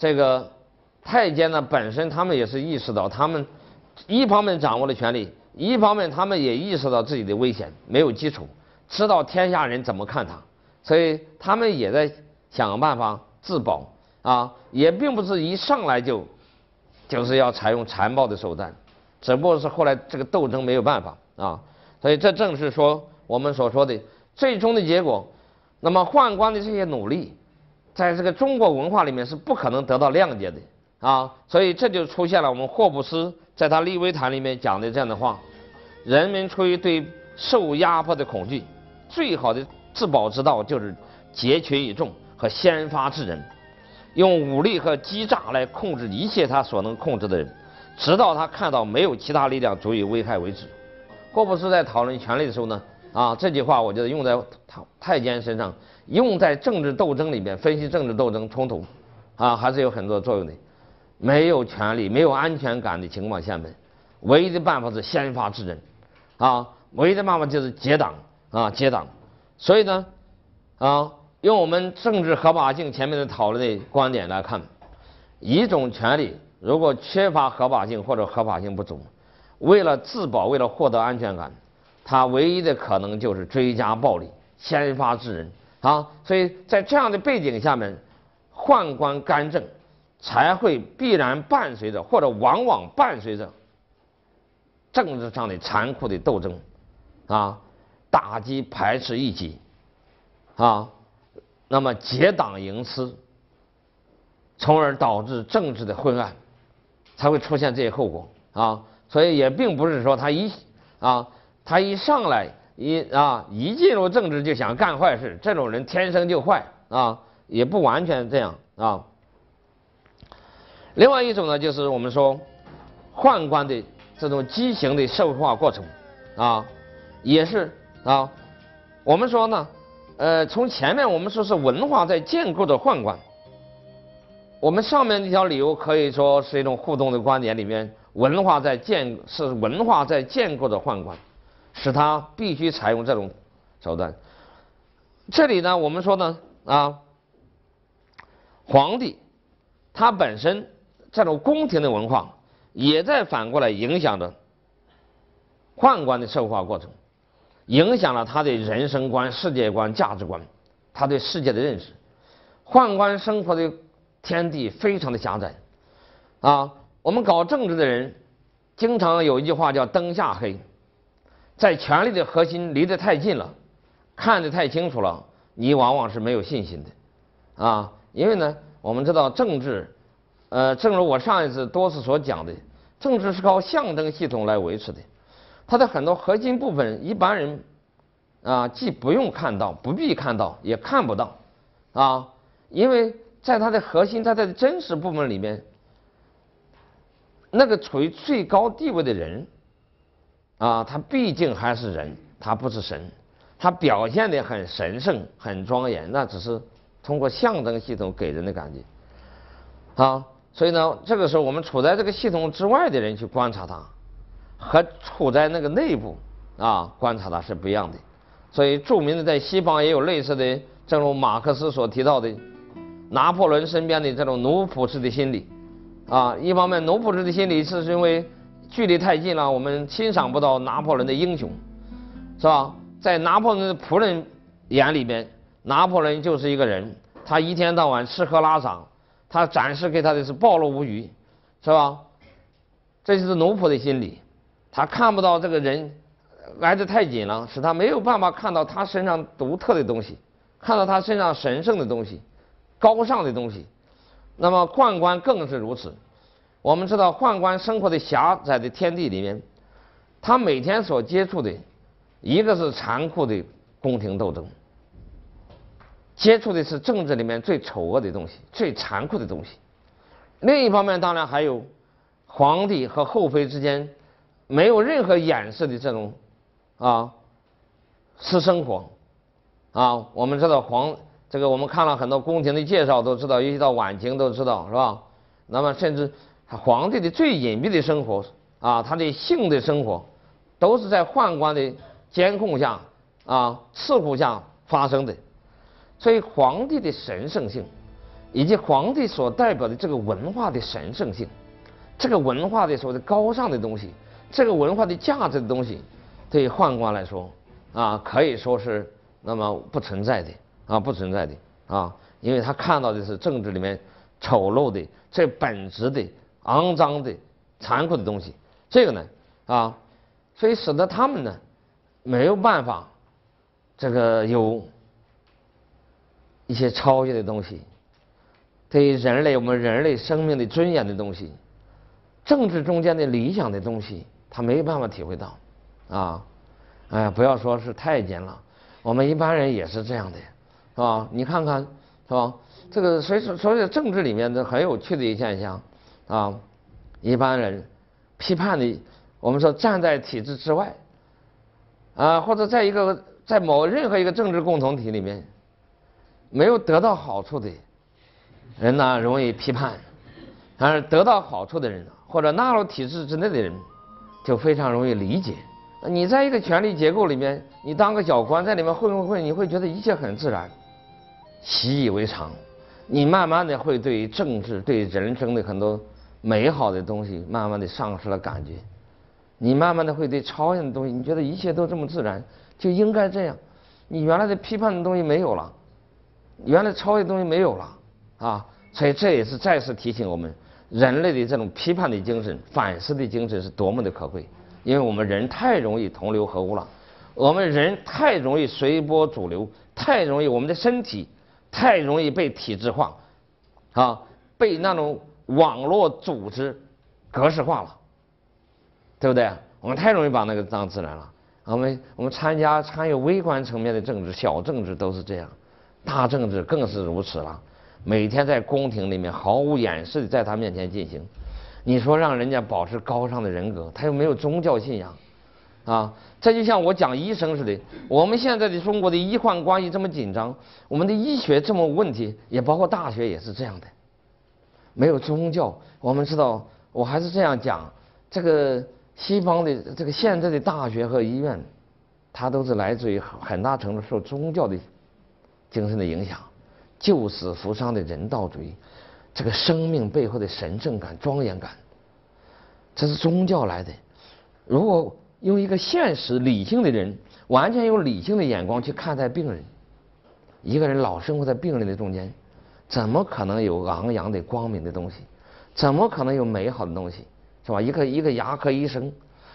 这个太监呢本身他们也是意识到，他们一方面掌握了权力，一方面他们也意识到自己的危险，没有基础，知道天下人怎么看他，所以他们也在想办法自保啊，也并不是一上来就就是要采用残暴的手段，只不过是后来这个斗争没有办法啊，所以这正是说我们所说的最终的结果。那么宦官的这些努力，在这个中国文化里面是不可能得到谅解的啊，所以这就出现了我们霍布斯在他《利维坦》里面讲的这样的话：人们出于对受压迫的恐惧，最好的自保之道就是结群以众和先发制人，用武力和欺诈来控制一切他所能控制的人，直到他看到没有其他力量足以危害为止。霍布斯在讨论权力的时候呢？啊，这句话我觉得用在太太监身上，用在政治斗争里面分析政治斗争冲突，啊，还是有很多作用的。没有权利、没有安全感的情况下面，唯一的办法是先发制人，啊，唯一的办法就是结党，啊，结党。所以呢，啊，用我们政治合法性前面的讨论的观点来看，一种权利如果缺乏合法性或者合法性不足，为了自保，为了获得安全感。他唯一的可能就是追加暴力，先发制人啊！所以在这样的背景下面，宦官干政才会必然伴随着，或者往往伴随着政治上的残酷的斗争啊，打击排斥异己啊，那么结党营私，从而导致政治的昏暗，才会出现这些后果啊！所以也并不是说他一啊。他一上来一啊一进入政治就想干坏事，这种人天生就坏啊，也不完全这样啊。另外一种呢，就是我们说宦官的这种畸形的社会化过程啊，也是啊。我们说呢，呃，从前面我们说是文化在建构着宦官，我们上面那条理由可以说是一种互动的观点里面，文化在建是文化在建构着宦官。使他必须采用这种手段。这里呢，我们说呢，啊，皇帝他本身这种宫廷的文化，也在反过来影响着宦官的社会化过程，影响了他的人生观、世界观、价值观，他对世界的认识。宦官生活的天地非常的狭窄，啊，我们搞政治的人经常有一句话叫“灯下黑”。在权力的核心离得太近了，看得太清楚了，你往往是没有信心的，啊，因为呢，我们知道政治，呃，正如我上一次多次所讲的，政治是靠象征系统来维持的，它的很多核心部分一般人，啊，既不用看到，不必看到，也看不到，啊，因为在它的核心，它的真实部分里面，那个处于最高地位的人。啊，他毕竟还是人，他不是神，他表现的很神圣、很庄严，那只是通过象征系统给人的感觉。啊，所以呢，这个时候我们处在这个系统之外的人去观察他，和处在那个内部啊观察他是不一样的。所以著名的在西方也有类似的，正如马克思所提到的，拿破仑身边的这种奴仆式的心理。啊，一方面奴仆式的心理是因为。距离太近了，我们欣赏不到拿破仑的英雄，是吧？在拿破仑的仆人眼里边，拿破仑就是一个人，他一天到晚吃喝拉撒，他展示给他的是暴露无余，是吧？这就是奴仆的心理，他看不到这个人挨得太紧了，使他没有办法看到他身上独特的东西，看到他身上神圣的东西、高尚的东西。那么宦官更是如此。我们知道宦官生活的狭窄的天地里面，他每天所接触的，一个是残酷的宫廷斗争，接触的是政治里面最丑恶的东西、最残酷的东西；另一方面，当然还有皇帝和后妃之间没有任何掩饰的这种啊私生活啊。我们知道皇这个，我们看了很多宫廷的介绍，都知道，尤其到晚清都知道，是吧？那么甚至。他皇帝的最隐秘的生活啊，他的性的生活，都是在宦官的监控下啊、伺候下发生的。所以，皇帝的神圣性以及皇帝所代表的这个文化的神圣性，这个文化的所谓的高尚的东西，这个文化的价值的东西，对宦官来说啊，可以说是那么不存在的啊，不存在的啊，因为他看到的是政治里面丑陋的、最本质的、肮脏的、残酷的东西。这个呢啊，所以使得他们呢没有办法这个有一些超越的东西。对于人类，我们人类生命的尊严的东西，政治中间的理想的东西，他没有办法体会到，啊，哎呀，不要说是太监了，我们一般人也是这样的，是吧？你看看，是吧？这个所以，所以政治里面的很有趣的一个现象，啊，一般人批判的，我们说站在体制之外，啊，或者在一个在某任何一个政治共同体里面，没有得到好处的。人呢容易批判，但是得到好处的人或者纳入体制之内的人，就非常容易理解。你在一个权力结构里面，你当个小官在里面混混混，你会觉得一切很自然，习以为常。你慢慢的会对政治、对人生的很多美好的东西，慢慢的丧失了感觉。你慢慢的会对超越的东西，你觉得一切都这么自然，就应该这样。你原来的批判的东西没有了，原来超越的东西没有了。啊，所以这也是再次提醒我们，人类的这种批判的精神、反思的精神是多么的可贵。因为我们人太容易同流合污了，我们人太容易随波逐流，太容易我们的身体太容易被体制化，啊，被那种网络组织格式化了，对不对？我们太容易把那个当自然了。我们我们参加参与微观层面的政治、小政治都是这样，大政治更是如此了。每天在宫廷里面毫无掩饰的在他面前进行，你说让人家保持高尚的人格，他又没有宗教信仰，啊，这就像我讲医生似的。我们现在的中国的医患关系这么紧张，我们的医学这么问题，也包括大学也是这样的，没有宗教。我们知道，我还是这样讲，这个西方的这个现在的大学和医院，它都是来自于很大程度受宗教的精神的影响。救死扶伤的人道主义，这个生命背后的神圣感、庄严感，这是宗教来的。如果用一个现实理性的人，完全用理性的眼光去看待病人，一个人老生活在病人的中间，怎么可能有昂扬的光明的东西？怎么可能有美好的东西？是吧？一个一个牙科医生，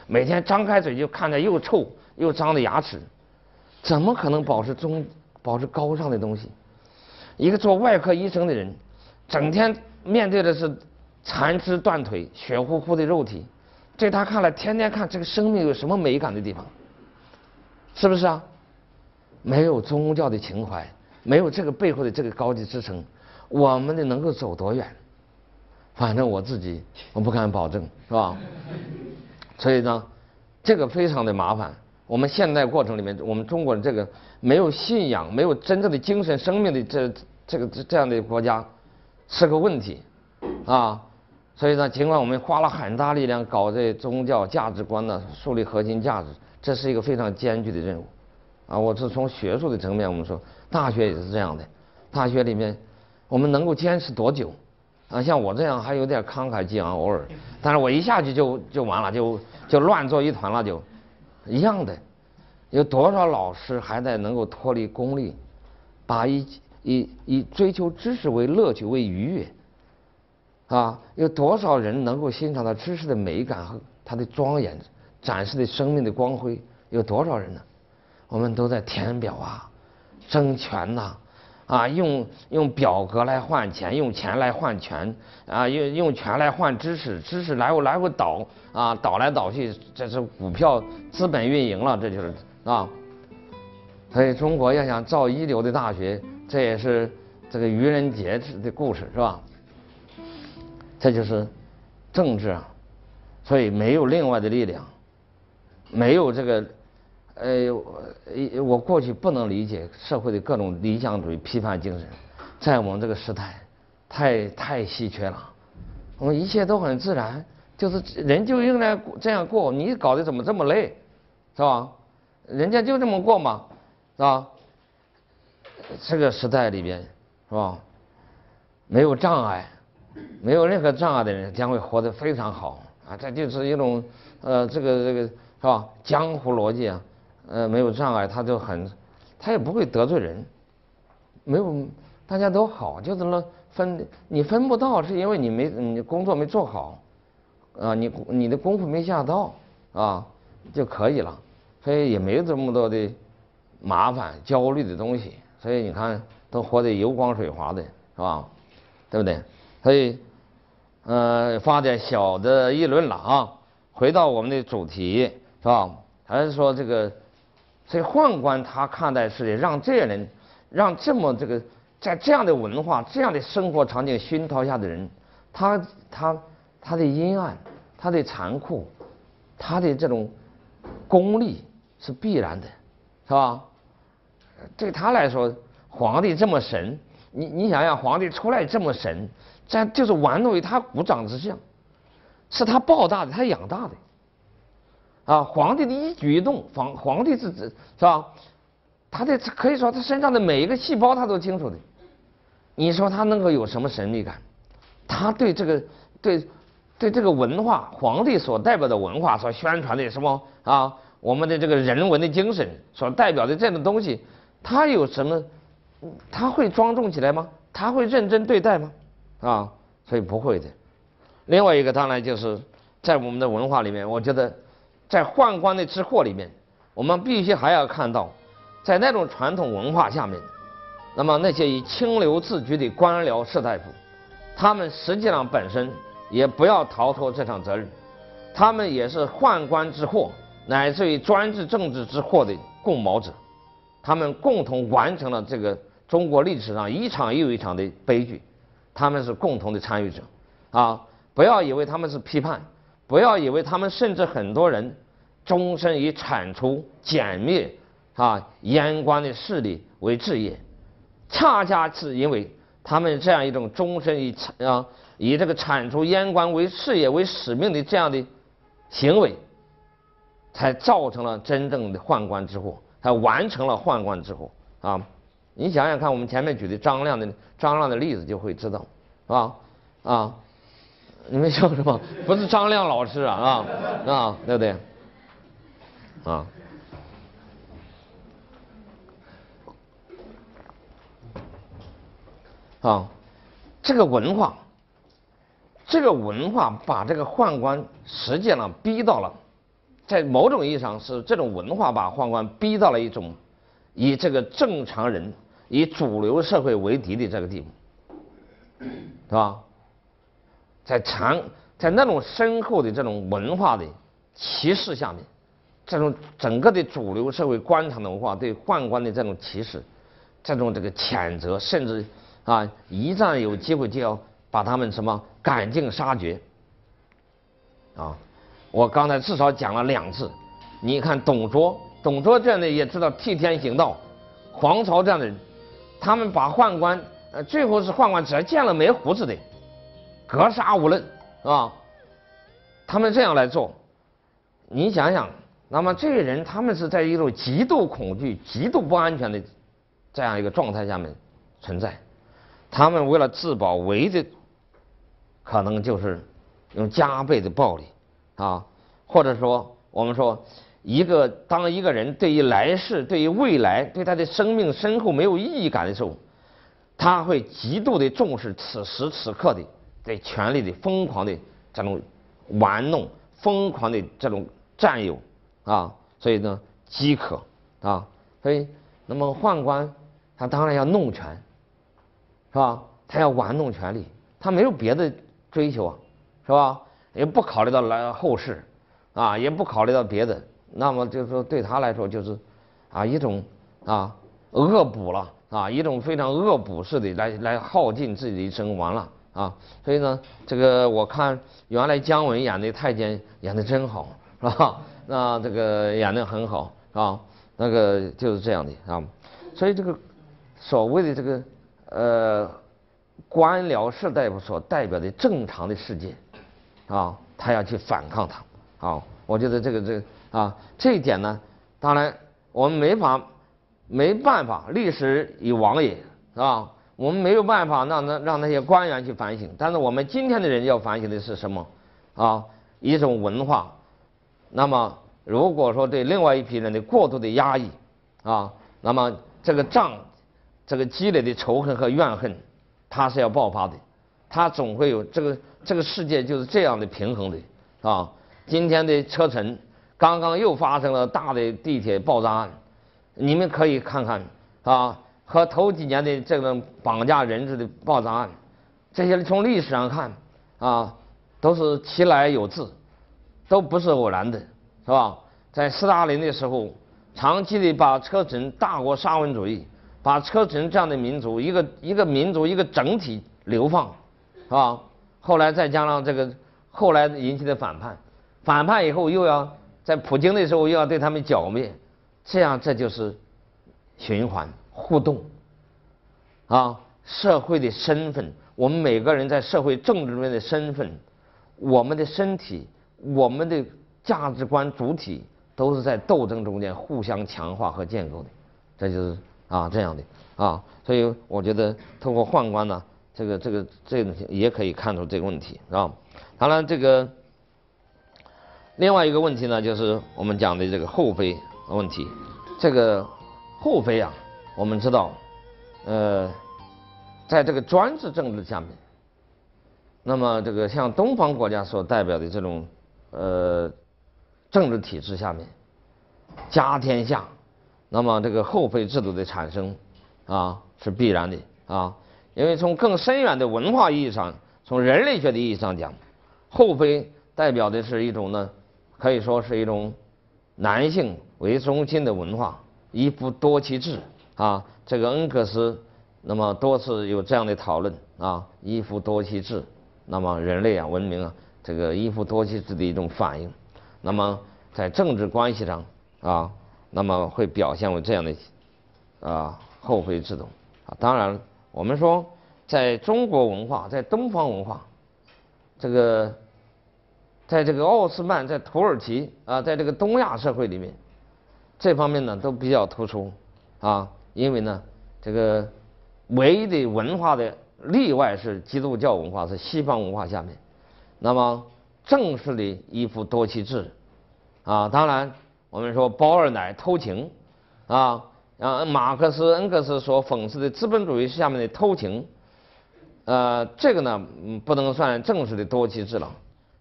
每天张开嘴就看着又臭又脏的牙齿，怎么可能保持中保持高尚的东西？一个做外科医生的人，整天面对的是残肢断腿、血乎乎的肉体，在他看来，天天看这个生命有什么美感的地方，是不是啊？没有宗教的情怀，没有这个背后的这个高级支撑，我们的能够走多远？反正我自己我不敢保证，是吧？所以呢，这个非常的麻烦。我们现代过程里面，我们中国的这个没有信仰、没有真正的精神生命的这这个这样的国家，是个问题，啊，所以呢，尽管我们花了很大力量搞这宗教价值观呢，树立核心价值，这是一个非常艰巨的任务，啊，我是从学术的层面我们说，大学也是这样的，大学里面我们能够坚持多久？啊，像我这样还有点慷慨激昂，偶尔，但是我一下去就就完了，就就乱作一团了就。一样的，有多少老师还在能够脱离功利，把以以以追求知识为乐趣为愉悦，啊，有多少人能够欣赏到知识的美感和它的庄严，展示的生命的光辉？有多少人呢？我们都在填表啊，争权呐。啊，啊用用表格来换钱，用钱来换权，啊，用用权来换知识，知识来回来回倒，啊，倒来倒去，这是股票资本运营了，这就是啊。所以中国要想造一流的大学，这也是这个愚人节的故事，是吧？这就是政治啊，所以没有另外的力量，没有这个。呃，我我过去不能理解社会的各种理想主义批判精神，在我们这个时代，太太稀缺了。我们一切都很自然，就是人就应该这样过。你搞得怎么这么累，是吧？人家就这么过嘛，是吧？这个时代里边，是吧？没有障碍，没有任何障碍的人将会活得非常好啊！这就是一种呃，这个这个是吧？江湖逻辑啊，呃，没有障碍，他就很，他也不会得罪人，没有，大家都好，就这么分，你分不到是因为你没你工作没做好，啊，你你的功夫没下到啊就可以了，所以也没有这么多的麻烦焦虑的东西，所以你看都活得油光水滑的，是吧？对不对？所以，呃，发点小的议论了啊。回到我们的主题，是吧？还是说这个，所以宦官他看待世界，让这些人，让这么这个在这样的文化、这样的生活场景熏陶下的人，他他他的阴暗、他的残酷、他的这种功利是必然的，是吧？对他来说，皇帝这么神。你你想想，皇帝出来这么神，这就是玩弄于他鼓掌之下，是他抱大的，他养大的，啊，皇帝的一举一动，皇皇帝是是是吧？他的可以说他身上的每一个细胞他都清楚的，你说他能够有什么神秘感？他对这个对对这个文化，皇帝所代表的文化所宣传的什么啊？我们的这个人文的精神所代表的这种东西，他有什么？他会庄重起来吗？他会认真对待吗？啊，所以不会的。另外一个当然就是在我们的文化里面，我觉得在宦官的之祸里面，我们必须还要看到，在那种传统文化下面，那么那些以清流自居的官僚士大夫，他们实际上本身也不要逃脱这场责任，他们也是宦官之祸乃至于专制政治之祸的共谋者，他们共同完成了这个。中国历史上一场又一场的悲剧，他们是共同的参与者，啊，不要以为他们是批判，不要以为他们甚至很多人终身以铲除、歼灭啊阉官的势力为志业，恰恰是因为他们这样一种终身以啊以这个铲除阉官为事业为使命的这样的行为，才造成了真正的宦官之祸，才完成了宦官之祸啊。你想想看，我们前面举的张亮的张亮的例子就会知道，是吧？啊，你们笑什么？不是张亮老师啊啊啊，对不对？啊啊，这个文化，这个文化把这个宦官实际上逼到了，在某种意义上是这种文化把宦官逼到了一种以这个正常人。以主流社会为敌的这个地步，是吧？在长在那种深厚的这种文化的歧视下面，这种整个的主流社会官场的文化对宦官的这种歧视，这种这个谴责，甚至啊，一旦有机会就要把他们什么赶尽杀绝。啊，我刚才至少讲了两次，你看董卓，董卓这样的也知道替天行道，黄巢这样的人。他们把宦官，呃，最后是宦官，只要见了没胡子的，格杀无论，是吧？他们这样来做，你想想，那么这些人他们是在一种极度恐惧、极度不安全的这样一个状态下面存在，他们为了自保，唯一的可能就是用加倍的暴力，啊，或者说我们说。一个当一个人对于来世、对于未来、对他的生命身后没有意义感的时候，他会极度的重视此时此刻的对权力的疯狂的这种玩弄、疯狂的这种占有啊，所以呢，饥渴啊，所以那么宦官他当然要弄权，是吧？他要玩弄权力，他没有别的追求啊，是吧？也不考虑到来后世啊，也不考虑到别的。那么就是说，对他来说就是，啊一种啊恶补了啊一种非常恶补式的来来耗尽自己的一生完了啊，所以呢，这个我看原来姜文演的太监演的真好是吧？那这个演的很好啊，那个就是这样的啊，所以这个所谓的这个呃官僚士大夫所代表的正常的世界啊，他要去反抗他啊，我觉得这个这。啊，这一点呢，当然我们没法，没办法，历史已亡也，是吧？我们没有办法让那让那些官员去反省，但是我们今天的人要反省的是什么？啊，一种文化。那么如果说对另外一批人的过度的压抑，啊，那么这个账，这个积累的仇恨和怨恨，它是要爆发的，它总会有这个这个世界就是这样的平衡的啊。今天的车臣刚刚又发生了大的地铁爆炸案，你们可以看看啊。和头几年的这种绑架人质的爆炸案，这些从历史上看啊，都是其来有自，都不是偶然的，是吧？在斯大林的时候，长期的把车臣大国沙文主义，把车臣这样的民族一个一个民族一个整体流放，是吧？后来再加上这个后来引起的反叛，反叛以后又要在普京的时候又要对他们剿灭，这样这就是循环。互动，啊，社会的身份，我们每个人在社会政治中的身份，我们的身体，我们的价值观主体，都是在斗争中间互相强化和建构的，这就是啊这样的啊，所以我觉得通过宦官呢，这个这个这个也可以看出这个问题，啊？当然这个另外一个问题呢，就是我们讲的这个后妃问题，这个后妃啊。我们知道，呃，在这个专制政治下面，那么这个像东方国家所代表的这种呃政治体制下面，家天下，那么这个后妃制度的产生啊是必然的啊，因为从更深远的文化意义上，从人类学的意义上讲，后妃代表的是一种呢，可以说是一种男性为中心的文化，一夫多妻制。啊，这个恩格斯那么多次有这样的讨论啊，一夫多妻制，那么人类啊文明啊这个一夫多妻制的一种反应，那么在政治关系上啊，那么会表现为这样的啊后妃制度啊。当然，我们说在中国文化，在东方文化，这个在这个奥斯曼在土耳其啊，在这个东亚社会里面，这方面呢都比较突出啊。因为呢，这个唯一的文化的例外是基督教文化，是西方文化下面。那么正式的一夫多妻制，啊，当然我们说包二奶偷情，啊，啊马克思恩格斯所讽刺的资本主义下面的偷情，呃，这个呢，不能算正式的多妻制了。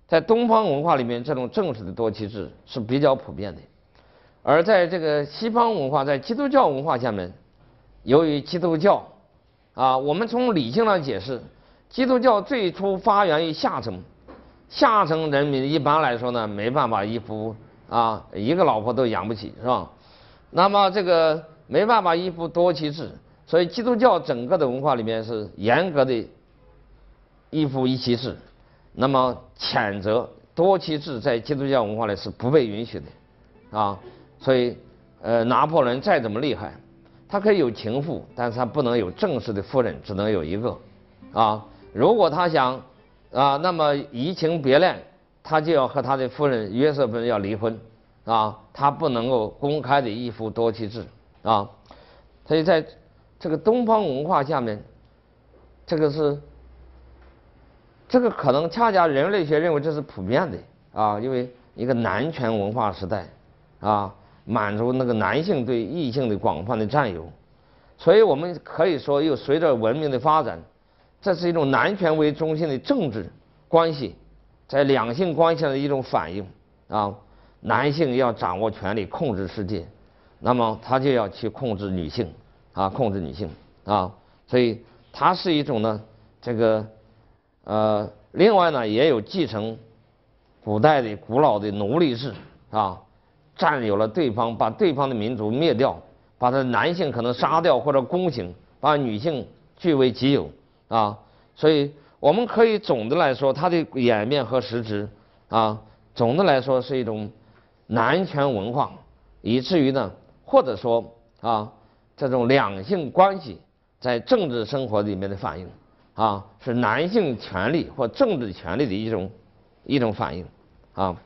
在东方文化里面，这种正式的多妻制是比较普遍的，而在这个西方文化，在基督教文化下面。由于基督教，啊，我们从理性上解释，基督教最初发源于下层，下层人民一般来说呢，没办法一夫啊一个老婆都养不起，是吧？那么这个没办法一夫多妻制，所以基督教整个的文化里面是严格的一夫一妻制，那么谴责多妻制在基督教文化里是不被允许的，啊，所以呃，拿破仑再怎么厉害。他可以有情妇，但是他不能有正式的夫人，只能有一个，啊，如果他想，啊，那么移情别恋，他就要和他的夫人约瑟芬要离婚，啊，他不能够公开的一夫多妻制，啊，所以在这个东方文化下面，这个是，这个可能恰恰人类学认为这是普遍的，啊，因为一个男权文化时代，啊。满足那个男性对异性的广泛的占有，所以我们可以说，又随着文明的发展，这是一种男权为中心的政治关系，在两性关系上的一种反应啊。男性要掌握权力，控制世界，那么他就要去控制女性啊，控制女性啊。所以它是一种呢，这个呃，另外呢，也有继承古代的古老的奴隶制啊。占有了对方，把对方的民族灭掉，把他的男性可能杀掉或者宫刑，把女性据为己有啊。所以我们可以总的来说，它的演变和实质啊，总的来说是一种男权文化，以至于呢，或者说啊，这种两性关系在政治生活里面的反应啊，是男性权利或政治权利的一种一种反应啊。